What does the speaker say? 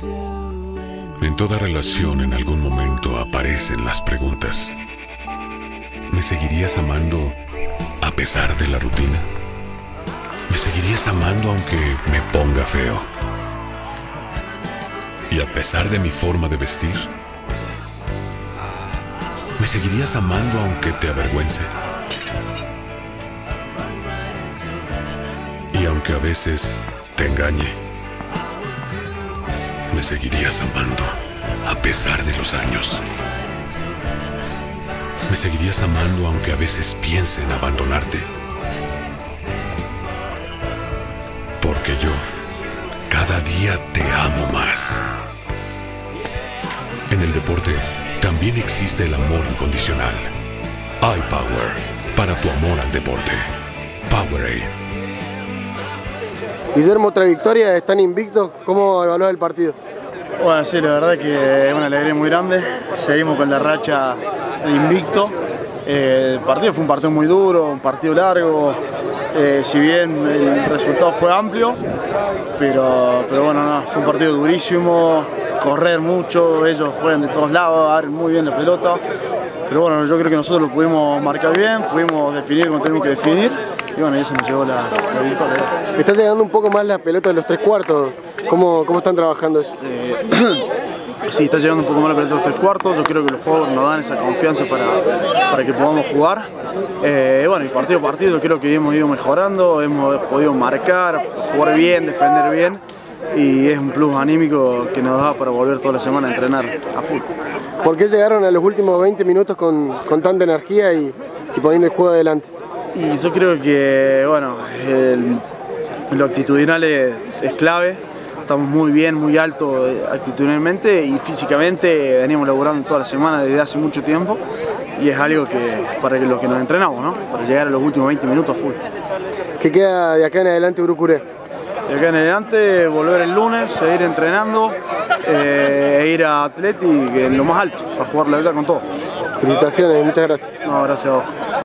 En toda relación en algún momento aparecen las preguntas. ¿Me seguirías amando a pesar de la rutina? ¿Me seguirías amando aunque me ponga feo? ¿Y a pesar de mi forma de vestir? ¿Me seguirías amando aunque te avergüence? Y aunque a veces te engañe, seguirías amando a pesar de los años. Me seguirías amando aunque a veces piense en abandonarte. Porque yo cada día te amo más. En el deporte también existe el amor incondicional. iPower para tu amor al deporte. Powerade. Guillermo, otra victoria, están invictos. ¿Cómo evaluás el partido? Bueno, sí, la verdad que es una alegría muy grande. Seguimos con la racha de invicto. El partido fue un partido muy duro, un partido largo. Eh, si bien el resultado fue amplio, pero, pero bueno, no, fue un partido durísimo, correr mucho, ellos juegan de todos lados, abren muy bien la pelota. Pero bueno, yo creo que nosotros lo pudimos marcar bien, pudimos definir como tenemos que definir y bueno, y eso nos llevó la, la victoria. Está llegando un poco más la pelota de los tres cuartos. ¿Cómo, cómo están trabajando eso? Eh, sí, está llegando un poco más la pelota de los tres cuartos. Yo creo que los juegos nos dan esa confianza para, para que podamos jugar. Eh, bueno, y partido a partido creo que hemos ido mejorando, hemos podido marcar, jugar bien, defender bien. Y es un plus anímico que nos da para volver toda la semana a entrenar a fútbol. ¿Por qué llegaron a los últimos 20 minutos con, con tanta energía y, y poniendo el juego adelante? Y yo creo que, bueno, el- lo actitudinal es, es clave. Estamos muy bien, muy alto eh, actitudinalmente y físicamente venimos laburando toda la semana desde hace mucho tiempo y es algo que para lo que nos entrenamos, ¿no? Para llegar a los últimos 20 minutos a full. ¿Qué queda de acá en adelante Urucuré? De acá en adelante volver el lunes, seguir entrenando eh, e ir a Atleti en lo más alto, para jugar la vida con todo. Felicitaciones, muchas gracias. No, gracias a vos.